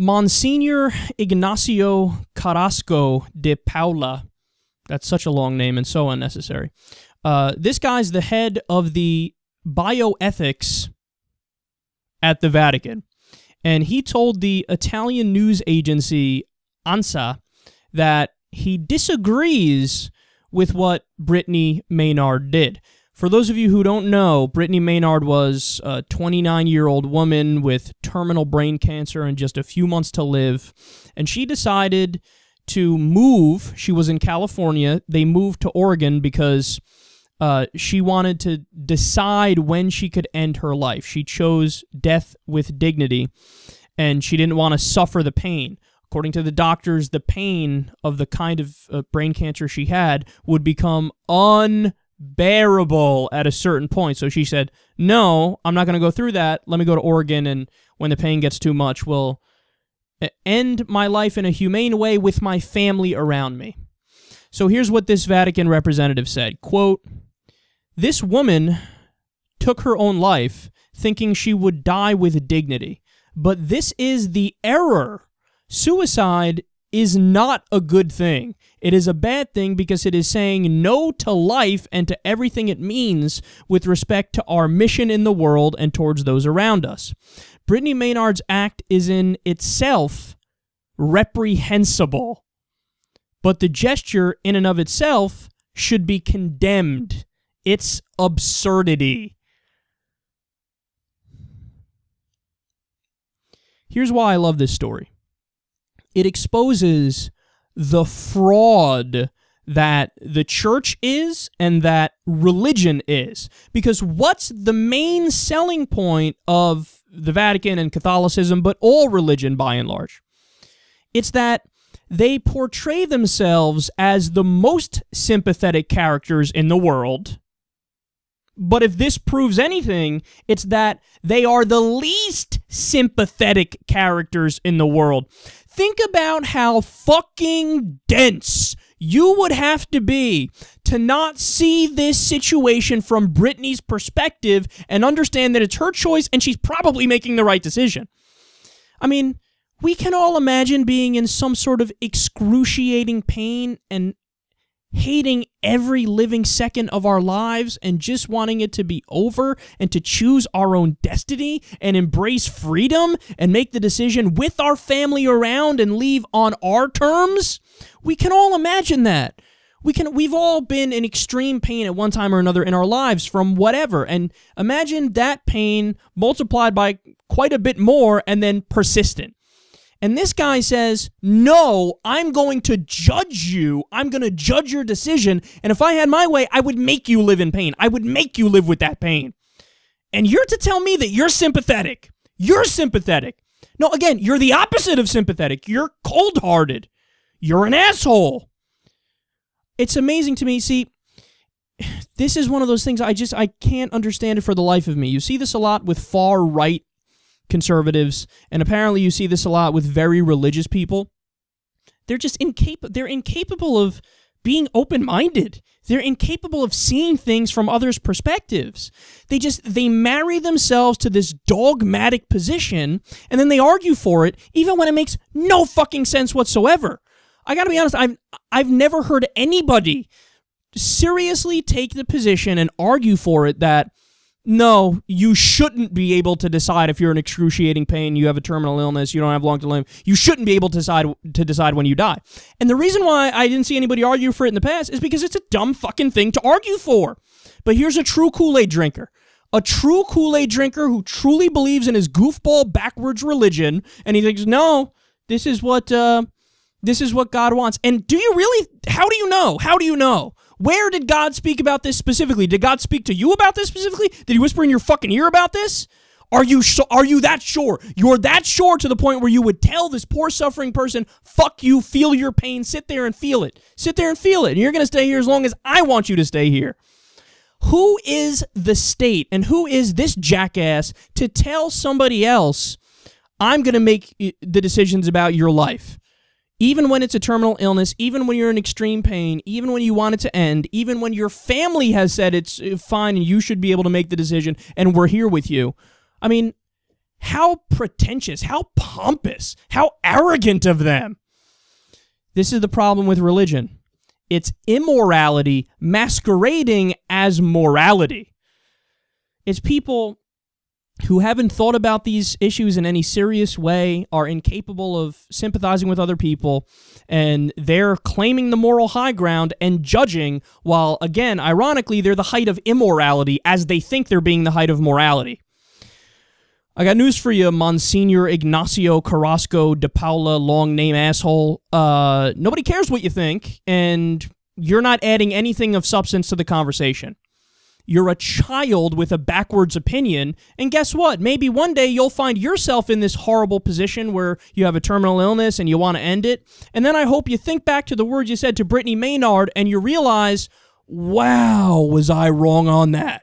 Monsignor Ignacio Carrasco de Paula. That's such a long name and so unnecessary. Uh, this guy's the head of the bioethics at the Vatican. And he told the Italian news agency ANSA that he disagrees with what Brittany Maynard did. For those of you who don't know, Brittany Maynard was a 29 year old woman with terminal brain cancer and just a few months to live. And she decided to move. She was in California. They moved to Oregon because uh, she wanted to decide when she could end her life. She chose death with dignity, and she didn't want to suffer the pain. According to the doctors, the pain of the kind of uh, brain cancer she had would become un bearable at a certain point. So she said, No, I'm not going to go through that. Let me go to Oregon, and when the pain gets too much, we'll end my life in a humane way with my family around me. So here's what this Vatican representative said quote, This woman took her own life thinking she would die with dignity. But this is the error. Suicide is not a good thing. It is a bad thing because it is saying no to life and to everything it means with respect to our mission in the world and towards those around us. Brittany Maynard's act is in itself reprehensible, but the gesture in and of itself should be condemned. It's absurdity. Here's why I love this story it exposes the fraud that the church is and that religion is. Because what's the main selling point of the Vatican and Catholicism, but all religion by and large? It's that they portray themselves as the most sympathetic characters in the world. But if this proves anything, it's that they are the least sympathetic characters in the world. Think about how fucking dense you would have to be to not see this situation from Brittany's perspective and understand that it's her choice and she's probably making the right decision. I mean, we can all imagine being in some sort of excruciating pain and hating every living second of our lives and just wanting it to be over and to choose our own destiny and embrace freedom and make the decision with our family around and leave on our terms? We can all imagine that. We can we've all been in extreme pain at one time or another in our lives from whatever. And imagine that pain multiplied by quite a bit more and then persistent and this guy says, No, I'm going to judge you. I'm going to judge your decision. And if I had my way, I would make you live in pain. I would make you live with that pain. And you're to tell me that you're sympathetic. You're sympathetic. No, again, you're the opposite of sympathetic. You're cold hearted. You're an asshole. It's amazing to me. See, this is one of those things I just I can't understand it for the life of me. You see this a lot with far right conservatives, and apparently you see this a lot with very religious people. They're just incapable. They're incapable of being open-minded. They're incapable of seeing things from others' perspectives. They just they marry themselves to this dogmatic position and then they argue for it even when it makes no fucking sense whatsoever. I got to be honest, I've I've never heard anybody seriously take the position and argue for it that no, you shouldn't be able to decide if you're in excruciating pain, you have a terminal illness, you don't have long to live. You shouldn't be able to decide to decide when you die. And the reason why I didn't see anybody argue for it in the past is because it's a dumb fucking thing to argue for. But here's a true Kool-Aid drinker. A true Kool-Aid drinker who truly believes in his goofball backwards religion and he thinks, "No, this is what uh this is what God wants." And do you really how do you know? How do you know? Where did God speak about this specifically? Did God speak to you about this specifically? Did he whisper in your fucking ear about this? Are you are you that sure? You're that sure to the point where you would tell this poor suffering person, "Fuck you, feel your pain, sit there and feel it. Sit there and feel it. And you're going to stay here as long as I want you to stay here." Who is the state and who is this jackass to tell somebody else, "I'm going to make eh, the decisions about your life"? Even when it's a terminal illness, even when you're in extreme pain, even when you want it to end, even when your family has said it's uh, fine and you should be able to make the decision and we're here with you. I mean, How pretentious, how pompous, how arrogant of them. This is the problem with religion. It's immorality masquerading as morality. It's people who haven't thought about these issues in any serious way, are incapable of sympathizing with other people, and they're claiming the moral high ground and judging, while, again, ironically, they're the height of immorality as they think they're being the height of morality. I got news for you, Monsignor Ignacio Carrasco de Paula, long name asshole. Uh, nobody cares what you think, and you're not adding anything of substance to the conversation. You're a child with a backwards opinion, and guess what? Maybe one day you'll find yourself in this horrible position where you have a terminal illness and you want to end it. And then I hope you think back to the words you said to Brittany Maynard and you realize, wow, was I wrong on that?